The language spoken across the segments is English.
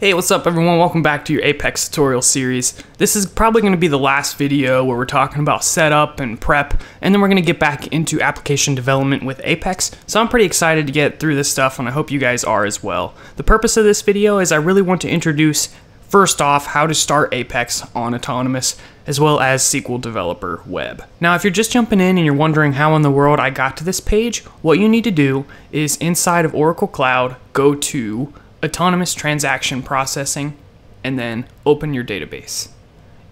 Hey, what's up everyone? Welcome back to your Apex tutorial series. This is probably going to be the last video where we're talking about setup and prep, and then we're going to get back into application development with Apex. So I'm pretty excited to get through this stuff, and I hope you guys are as well. The purpose of this video is I really want to introduce, first off, how to start Apex on Autonomous, as well as SQL Developer Web. Now, if you're just jumping in and you're wondering how in the world I got to this page, what you need to do is inside of Oracle Cloud, go to autonomous transaction processing, and then open your database.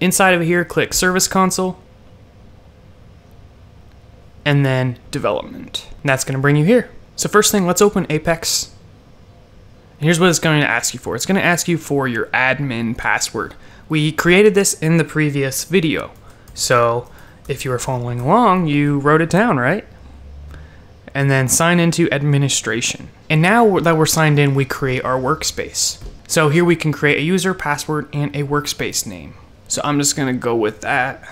Inside of here, click Service Console, and then Development. And that's going to bring you here. So first thing, let's open Apex. And here's what it's going to ask you for. It's going to ask you for your admin password. We created this in the previous video. So if you were following along, you wrote it down, right? And then sign into administration. And now that we're signed in, we create our workspace. So here we can create a user, password, and a workspace name. So I'm just gonna go with that.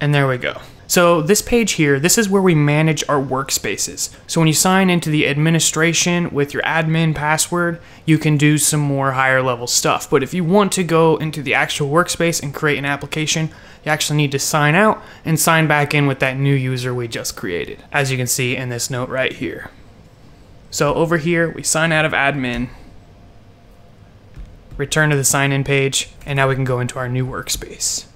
And there we go. So this page here, this is where we manage our workspaces. So when you sign into the administration with your admin password, you can do some more higher level stuff. But if you want to go into the actual workspace and create an application, you actually need to sign out and sign back in with that new user we just created, as you can see in this note right here. So over here, we sign out of admin, return to the sign in page, and now we can go into our new workspace.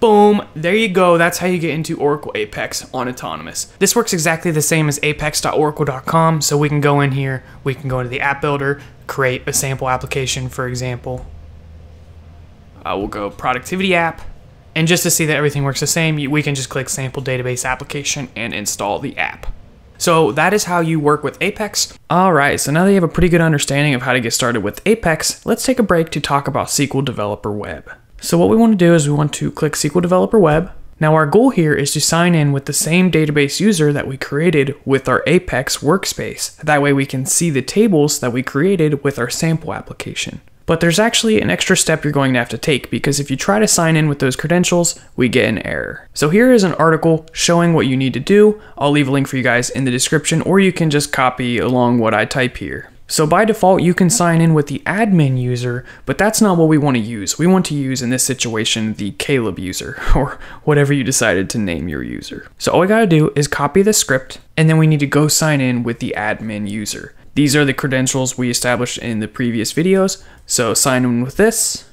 Boom, there you go. That's how you get into Oracle Apex on Autonomous. This works exactly the same as apex.oracle.com, so we can go in here, we can go into the app builder, create a sample application, for example. Uh, we'll go productivity app, and just to see that everything works the same, we can just click sample database application and install the app. So that is how you work with Apex. All right, so now that you have a pretty good understanding of how to get started with Apex, let's take a break to talk about SQL Developer Web. So what we want to do is we want to click SQL Developer Web. Now our goal here is to sign in with the same database user that we created with our Apex workspace. That way we can see the tables that we created with our sample application. But there's actually an extra step you're going to have to take because if you try to sign in with those credentials, we get an error. So here is an article showing what you need to do. I'll leave a link for you guys in the description or you can just copy along what I type here. So by default, you can sign in with the admin user, but that's not what we want to use. We want to use, in this situation, the Caleb user, or whatever you decided to name your user. So all we gotta do is copy the script, and then we need to go sign in with the admin user. These are the credentials we established in the previous videos, so sign in with this.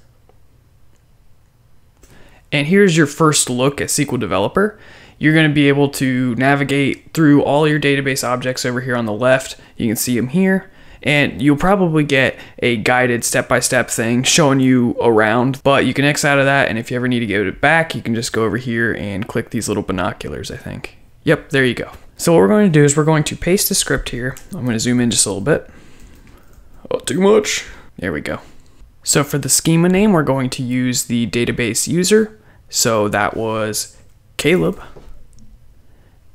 And here's your first look at SQL Developer you're going to be able to navigate through all your database objects over here on the left. You can see them here and you'll probably get a guided step-by-step thing showing you around but you can X out of that and if you ever need to get it back you can just go over here and click these little binoculars I think. Yep there you go. So what we're going to do is we're going to paste the script here. I'm going to zoom in just a little bit. Oh too much. There we go. So for the schema name we're going to use the database user. So that was Caleb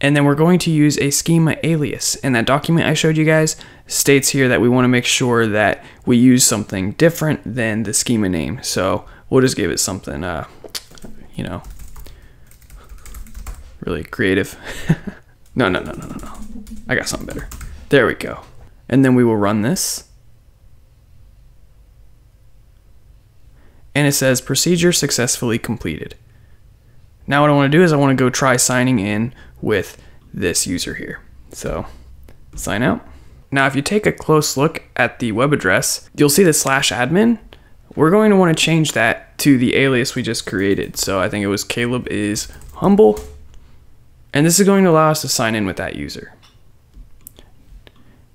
and then we're going to use a schema alias. And that document I showed you guys states here that we want to make sure that we use something different than the schema name. So we'll just give it something, uh, you know, really creative. no, no, no, no, no, no. I got something better. There we go. And then we will run this. And it says procedure successfully completed. Now what I want to do is I want to go try signing in with this user here. So sign out. Now if you take a close look at the web address, you'll see the slash admin. We're going to want to change that to the alias we just created. So I think it was Caleb is humble. And this is going to allow us to sign in with that user.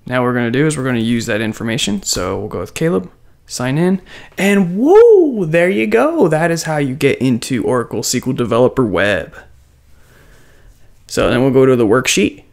Now what we're going to do is we're going to use that information. So we'll go with Caleb sign in, and whoa, there you go. That is how you get into Oracle SQL Developer Web. So then we'll go to the worksheet.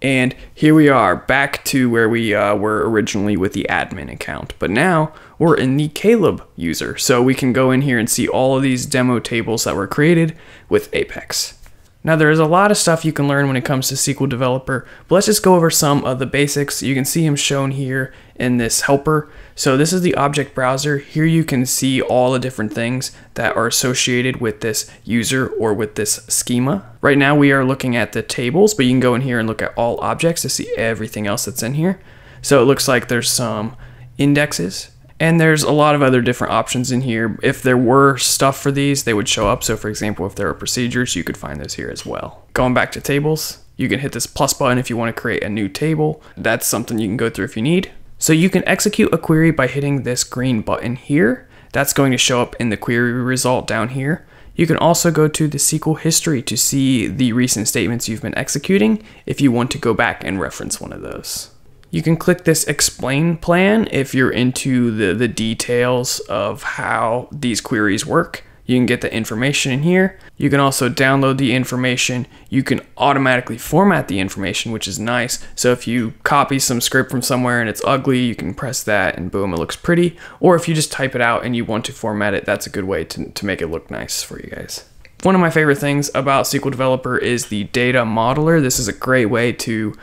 And here we are back to where we uh, were originally with the admin account. But now we're in the Caleb user. So we can go in here and see all of these demo tables that were created with Apex. Now there is a lot of stuff you can learn when it comes to SQL Developer, but let's just go over some of the basics. You can see them shown here in this helper. So this is the object browser. Here you can see all the different things that are associated with this user or with this schema. Right now we are looking at the tables, but you can go in here and look at all objects to see everything else that's in here. So it looks like there's some indexes and there's a lot of other different options in here. If there were stuff for these, they would show up. So for example, if there are procedures, you could find those here as well. Going back to tables, you can hit this plus button if you want to create a new table. That's something you can go through if you need. So you can execute a query by hitting this green button here. That's going to show up in the query result down here. You can also go to the SQL history to see the recent statements you've been executing if you want to go back and reference one of those. You can click this explain plan if you're into the, the details of how these queries work. You can get the information in here. You can also download the information. You can automatically format the information, which is nice. So if you copy some script from somewhere and it's ugly, you can press that and boom, it looks pretty. Or if you just type it out and you want to format it, that's a good way to, to make it look nice for you guys. One of my favorite things about SQL Developer is the data modeler. This is a great way to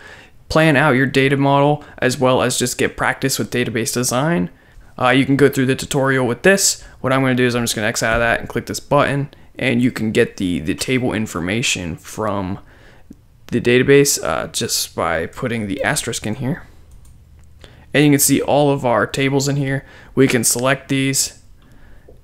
plan out your data model as well as just get practice with database design. Uh, you can go through the tutorial with this. What I'm going to do is I'm just going to X out of that and click this button and you can get the, the table information from the database uh, just by putting the asterisk in here. And you can see all of our tables in here. We can select these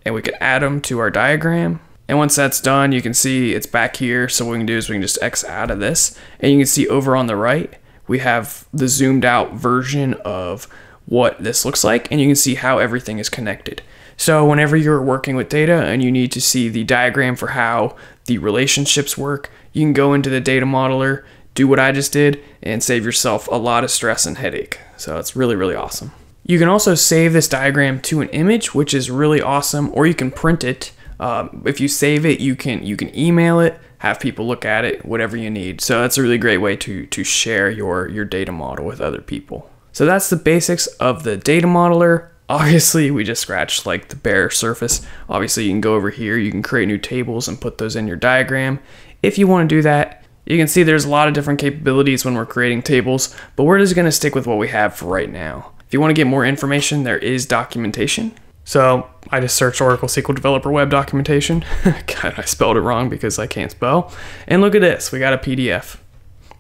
and we can add them to our diagram. And once that's done, you can see it's back here. So what we can do is we can just X out of this. And you can see over on the right, we have the zoomed out version of what this looks like, and you can see how everything is connected. So whenever you're working with data and you need to see the diagram for how the relationships work, you can go into the data modeler, do what I just did, and save yourself a lot of stress and headache. So it's really, really awesome. You can also save this diagram to an image, which is really awesome, or you can print it. Um, if you save it, you can you can email it, have people look at it, whatever you need. So that's a really great way to, to share your, your data model with other people. So that's the basics of the data modeler. Obviously, we just scratched like the bare surface. Obviously, you can go over here, you can create new tables and put those in your diagram. If you want to do that, you can see there's a lot of different capabilities when we're creating tables, but we're just going to stick with what we have for right now. If you want to get more information, there is documentation. So I just searched Oracle SQL Developer Web Documentation. God, I spelled it wrong because I can't spell. And look at this, we got a PDF.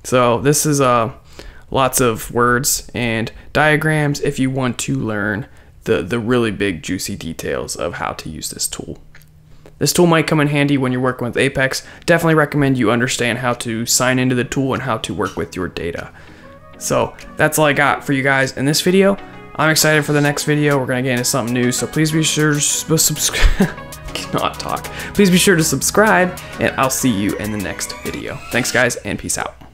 So this is uh, lots of words and diagrams if you want to learn the, the really big juicy details of how to use this tool. This tool might come in handy when you're working with Apex. Definitely recommend you understand how to sign into the tool and how to work with your data. So that's all I got for you guys in this video. I'm excited for the next video. We're gonna get into something new, so please be sure to subscribe. cannot talk. Please be sure to subscribe, and I'll see you in the next video. Thanks, guys, and peace out.